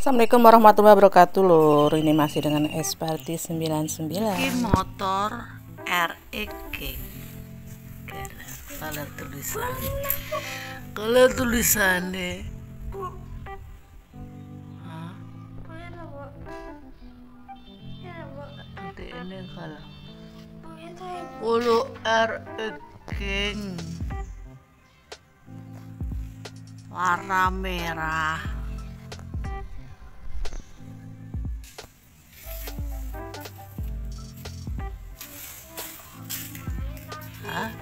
Assalamualaikum warahmatullahi wabarakatuh lur. Ini masih dengan Esparti 99 Ini motor REG Kalau tulisan Kalau tulisannya. Ini kalau Ulu REG Warna merah Hah? Nah.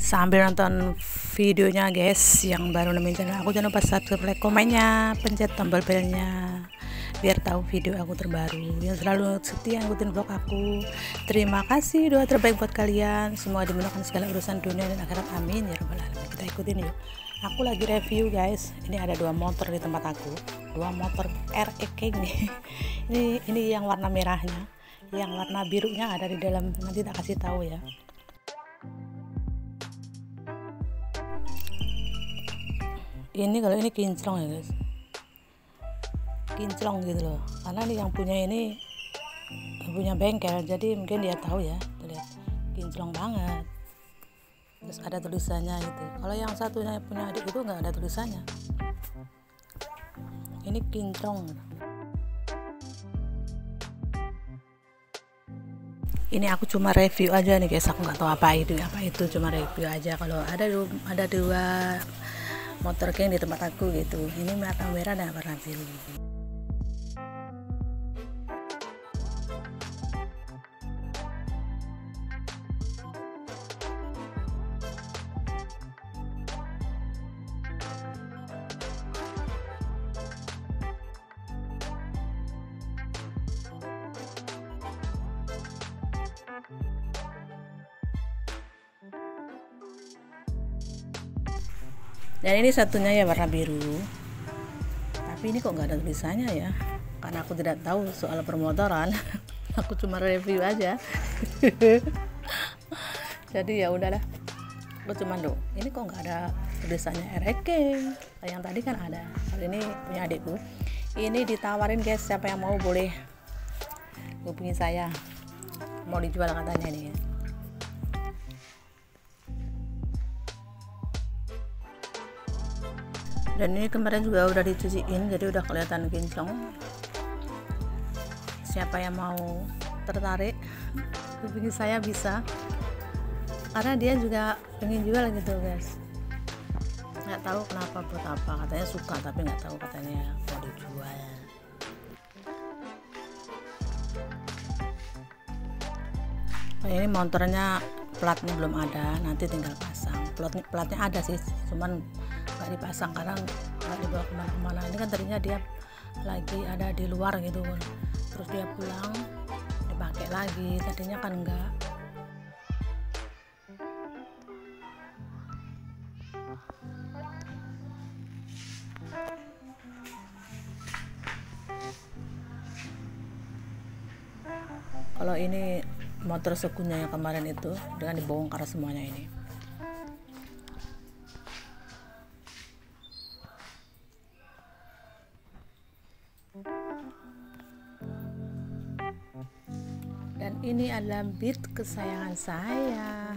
Sambil nonton videonya guys Yang baru nemuin channel aku Jangan lupa subscribe, like, komennya Pencet tombol belnya Biar tahu video aku terbaru. Yang selalu setia ngikutin vlog aku. Terima kasih doa terbaik buat kalian. Semua dimudahkan segala urusan dunia dan akhirat. Amin. Ya rabbal alamin. Kita ikutin yuk. Aku lagi review guys. Ini ada dua motor di tempat aku. Dua motor RE King nih Ini, ini yang warna merahnya. Yang warna birunya ada di dalam. Nanti tak kasih tahu ya ini kalau ini kinclong ya guys. Kinclong gitu loh. Karena nih yang punya ini punya bengkel jadi mungkin dia tahu ya. Lihat kinclong banget. Terus ada tulisannya itu. Kalau yang satunya punya adik itu nggak ada tulisannya. Ini kinclong. Ini aku cuma review aja nih guys. Aku nggak tahu apa itu apa itu. Cuma review aja. Kalau ada ada dua motor king di tempat aku gitu. Ini warna merah dan warna biru dan ini satunya ya warna biru. Tapi ini kok nggak ada tulisannya ya? Karena aku tidak tahu soal permotoran. Aku cuma review aja. Jadi ya udahlah aku cuma do ini kok nggak ada tulisannya REK yang tadi kan ada. Kali ini punya adikku. Ini ditawarin guys siapa yang mau boleh hubungi saya. Mau dijual katanya nih dan ini kemarin juga udah dicuciin jadi udah kelihatan kinclong siapa yang mau tertarik hubungi saya bisa. Karena dia juga pengen jual gitu guys. Nggak tahu kenapa buat apa katanya suka tapi nggak tahu katanya mau dijual. Oh, ini motornya platnya belum ada nanti tinggal pasang. Platnya, platnya ada sih cuman nggak dipasang karena nggak dibawa ke mana-kemana. Ini kan tadinya dia lagi ada di luar gitu. Terus dia pulang dipakai lagi. Tadinya kan enggak kalau ini motor sekunya yang kemarin itu dengan dibongkar semuanya ini ini adalah beat kesayangan saya.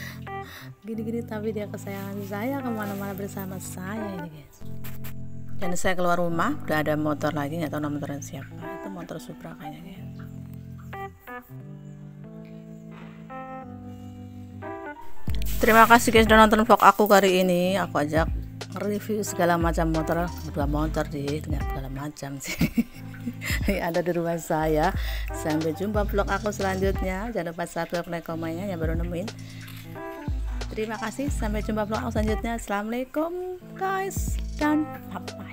Gini-gini tapi dia kesayangan saya ke mana-mana bersama saya ini. Guys dan saya keluar rumah udah ada motor lagi nggak tahu motornya siapa. Itu motor Supra kayaknya guys terima kasih guys udah nonton vlog aku kali ini. Aku ajak review segala macam motor. Dua motor di nggak segala macam sih ada di rumah saya. Sampai jumpa vlog aku selanjutnya. Jangan lupa subscribe like komennya yang baru nemuin. Terima kasih. Sampai jumpa vlog aku selanjutnya. Assalamualaikum guys. Dan bye